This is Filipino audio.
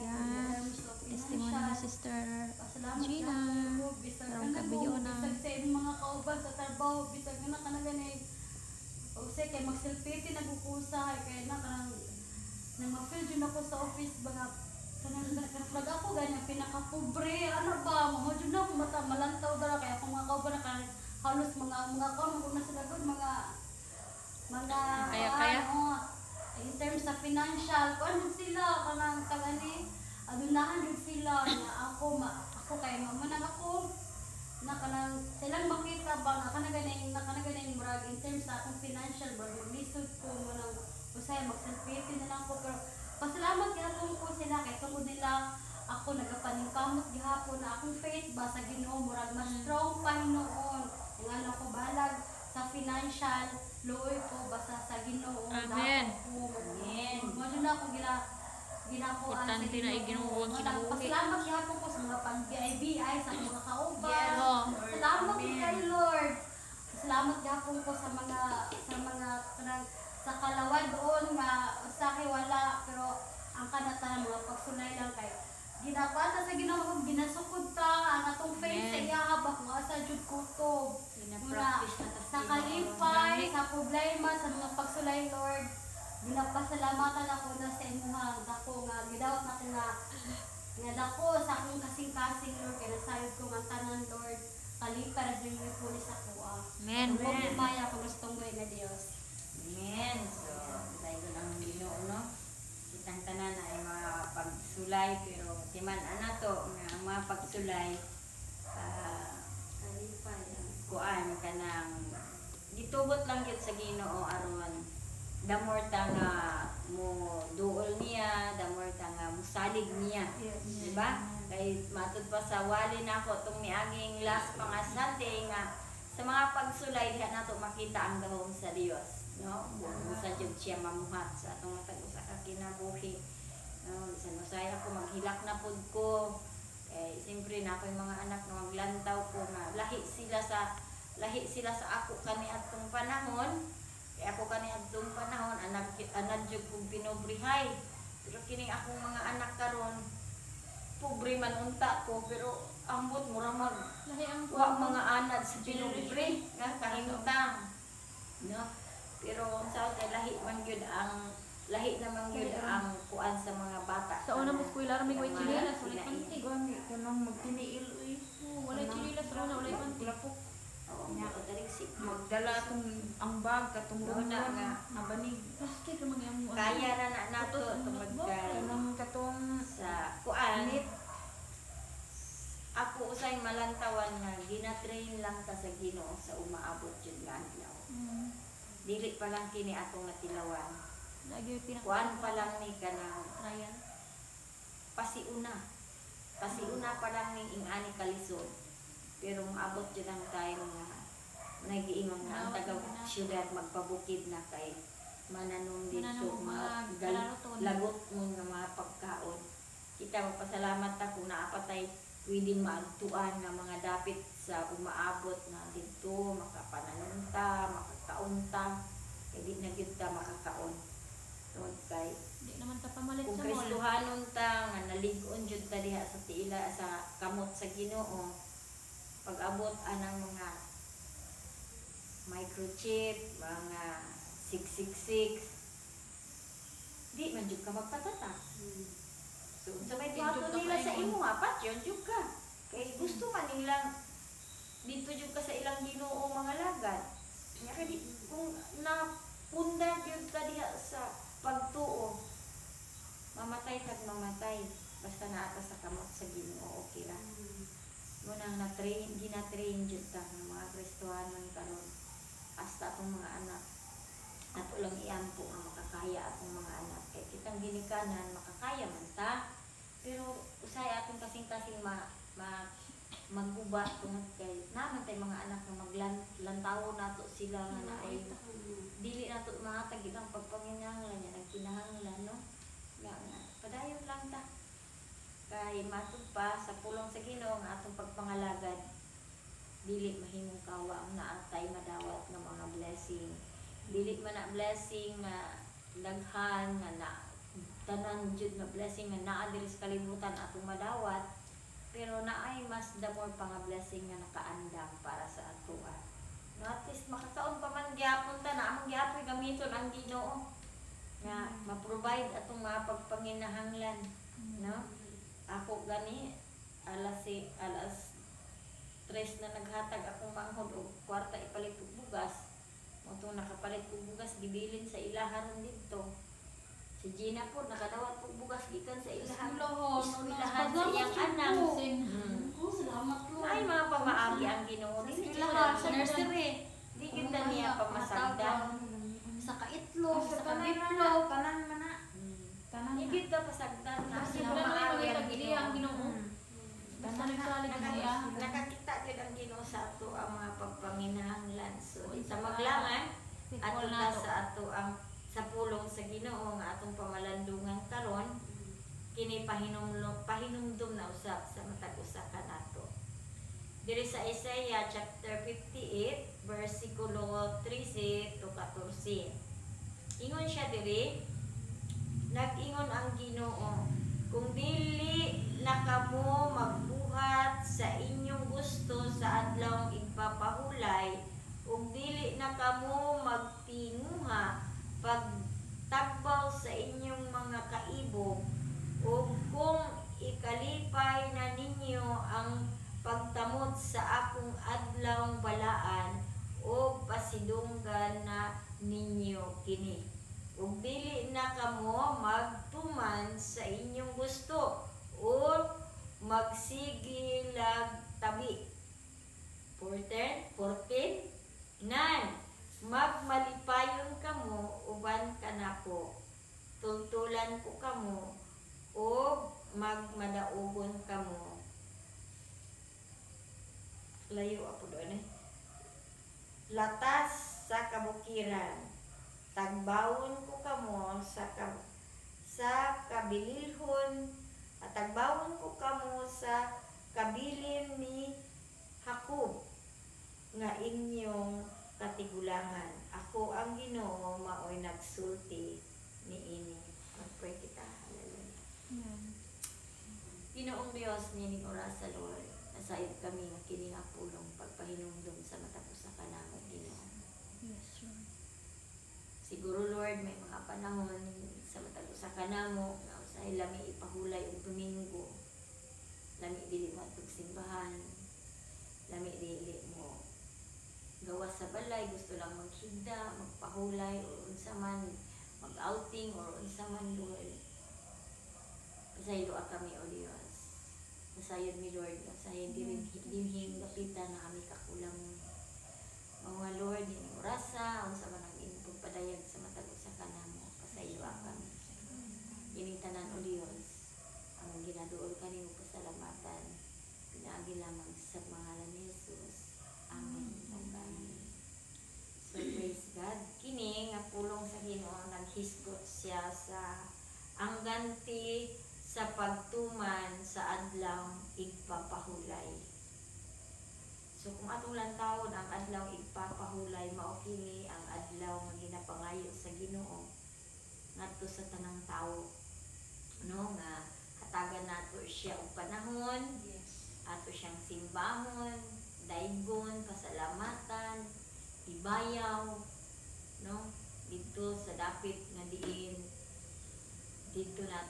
yan. Testimony ni. Sister Gina. Karong ka na bisag sa mga kauban sa trabaho, bisag na ka na ganay. O say kay magsilpiti nagkukusa, kay na kanang nang ma-feel yun ako sa office ba nga nag ako ganyan pinaka-pobre ano ba jud na ako mata malantaw dara kaya ako mga kauban na kanang halos mga mga kon kung nasa dagod mga mga Kaya, kaya? oo. In terms sa financial kuan jud sila kanang kagani adunahan jud sila na ako ma ako kay mamanang ako. Na kanang silang makita ba nga kana ganing na kana ganing murag in terms sa akong financial ba lisod ko mo nang usay magsalpiti na lang ko pero pasalamat gyapon ko sila kay tungod nila. Ako nagapaningkamot gihapon na akong faith ba sa Ginoo. Murag mas strong pa hinuon ang ano ko balag sa financial luoy ko basta sa Ginoo Amen. Amen. Mo na ako gila ginakuan sa Importante na iginoo ang kinabuhi. Pasalamat gihapon ko sa mga pag-BIBI sa mga kauban. Salamat kay kay Lord. Salamat gihapon ko sa mga sa mga kanang sa kalawan doon nga sa akin wala pero ang kanata mga pagsunay lang kay ginakuan ta sa Ginoo ginasukod ta ang atong faith sa Amen. iyahabak nga sa jud kutob. Muna Gina-practice na tas sa sa problema, sa mga pagsulay, Lord. Ginapasalamatan ako na sa imuhang dako nga gidawat na nga nga dako sa akong kasing-kasing Lord kay nasayod ko nga tanan Lord kalipay ra din yung pulis ako ah. Amen. Kung maya ko gustong goy nga Dios. Amen. So, dahil ko ng Ginoo, no? Kitang tanan ay mga pagsulay, pero timan ana to, nga ang mga pagsulay, ah, Kalipay. ah. kuan ka ng, gitugot lang yun sa Ginoo aron the more ta nga mo duol niya, the more ta nga musalig niya. Di ba? Kay matud pa sa wali na ako itong miaging last pangasante nga sa mga pagsulay diha nato makita ang gahom sa Dios. No? Kung sa Diyos siya mamuhat sa atong matag usa ka kinabuhi. No? Sa Nusaya ko maghilak na pud ko. Eh, siyempre na ako yung mga anak na maglantaw ko na lahi sila sa lahi sila sa ako kani atong panahon. Kaya ako kani panahon anak anak jud kong pinobrihay. Pero kining akong mga anak karon pobre man unta ko pero ambot mura mag Lahi ang wa mga anad sa pinobre nga kahimtang. No? Pero sa kay lahi man gyud ang lahi naman gyud ang kuan sa mga bata. Sa una mo eskwela rami ko Mga chinilas, wala sinaing. panty. Gani ka nang uy. Oo, Wala chinilas sa una, wala panty. Lapok. Oo, mga kadalig Magdala atong ang bag katong Oo na runan nga. nga banig. Plastic ra mga amo. Kaya ra na nato kay Kanang katong sa kuan ako usay malantawan nga gina-train lang ta sa Ginoo sa umaabot jud nga adlaw. Mm. Dili pa lang kini atong natilawan. Lagi Kuan pa lang ni kanang trial. pasiuna. Pasiuna pa lang ni ing ani kalisod. Pero maabot jud ang time nga ang taga syudad magpabukid na kay mananong gal- kalaroton. lagot mo nga mga pagkaon. Kita magpasalamat ta kung naapatay pwedeng maagtuan nga mga dapit sa umaabot na dito makapananunta, makakaunta, kay di na gyud ta makakaon. Tungod kay Di naman ta pamalit kung sa mall. Kristohanon ta nga nalig-on jud ta diha sa tiila sa kamot sa Ginoo pag abot anang mga microchip, mga 666 di man jud ka magpatatak. So sa may tuhato nila sa imo apat yon jud ka. Kay gusto man nilang dito jud ka sa ilang Ginoo mga lagad. Nya kay di kung napundar jud ka diha sa pagtuo mamatay tag mamatay. Basta naata sa kamot sa Ginoo okay ra mo nang na-train gina-train jud ta ng mga Kristohanon karon hasta atong mga anak. Ato lang iampo nga makakaya atong mga anak. Kay kitang ginikanan makakaya man ta. Pero usay atong kasing-kasing ma, ma maguba tungod kay naman tay mga anak nga maglantaw nato sila nga naay dili na to mahatag ang pagpanginganglan niya nagkinahanglan no? Nga nga. Padayon lang ta. Kay matud pa sa pulong sa Ginoo nga atong pagpangalagad dili mahimong kawa ang naatay madawat nga mga blessing dili man na blessing nga daghan nga na tanan jud nga blessing nga naa diri sa atong madawat pero naay mas more pa nga blessing nga nakaandam para sa ato ah. No, at least makakaon pa man gyapon ta na among gyapon gamiton ang Ginoo nga ma-provide atong mga pagpanginahanglan no ako gani alas alas tres na naghatag akong manghod og kwarta ipalit og bugas mo to nakapalit og bugas gibilin sa ilahan dito si Gina po nakadawat og bugas gikan sa ilahan Eskwelahan. Sa iyang po. anak salamat Lord. ay mga pamaagi ang Ginoo Sa dili sa nursery di gyud na niya pamasagdan Sa kaitlog, Sa kabiplog. na, tanan man na. Mm. Tanan gyud na pasagdan na sila yung ang Ginoo. Basta nagsalig Nakakita- gyud ang Ginoo sa ato ang mga pagpanginahanglan. So, sa maglangan, ato na sa ato ang sa pulong sa Ginoo nga atong pamalandungan karon kini pahinumdom pahinumdom na usab sa matag usa ka nato. Diri sa Isaiah chapter 58 versikulo 13 to 14. Ingon siya diri nag-ingon ang Ginoo kung dili na kamo magbuhat sa inyong gusto sa adlaw igpapahulay ug dili na kamo magtinguha pagtagbaw sa inyong mga kaibog. Ug kung ikalipay na ninyo ang pagtamot sa akong adlaw balaan o pasidunggan na ninyo kini. Ug dili na kamo magtuman sa inyong gusto o magsigilag tabi 14 14 nan magmalipayon kamo uban kanako tultulan ko kamo o magmadaugon kamo layo ako doon eh latas sa kabukiran tagbawon ko kamo sa ka, sa kabililhon at tagbawon ko kamo sa kabilin ni Hakob nga inyong katigulangan. Ako ang Ginoo maoy nagsulti ni ini. Magpray kita hallelujah. Ginoong Dios nining oras sa Lord nasayod kami nga kini nga pulong pagpahinumdum sa matapos sa kanamo Ginoo Yes, Lord. Siguro Lord, may mga panahon sa matag sa kanamo nga usahay lami ipahulay og Domingo. Lami dili mo atog simbahan. Lami dili mo gawas sa balay, gusto lang maghigda, magpahulay o unsa man mag-outing or unsa man Lord. Pasaylo kami o Dios. Nasayod mi Lord, nasayod di rin dinhing gapitan na kami kakulang mga Lord, din orasa, unsa man ang inyong pagpadayag sa matag sa kanamo, pasaylo kami. Ining tanan o Dios, ang ginaduol kanimo pasalamatan, pinaagi lamang sa pangalan ni Jesus. Amen. Amen. So praise God. Kini nga pulong sa Ginoo naghisgot siya sa ang ganti sa pagtuman sa adlaw igpapahulay. So kung atong lantawon ang adlaw igpapahulay mao kini ang adlaw nga ginapangayo sa Ginoo ngadto sa tanang tawo. No nga hatagan nato siya og panahon, ato siyang simbahon, daygon, pasalamatan, ibayaw, no? Dito sa dapit nga diin dito nato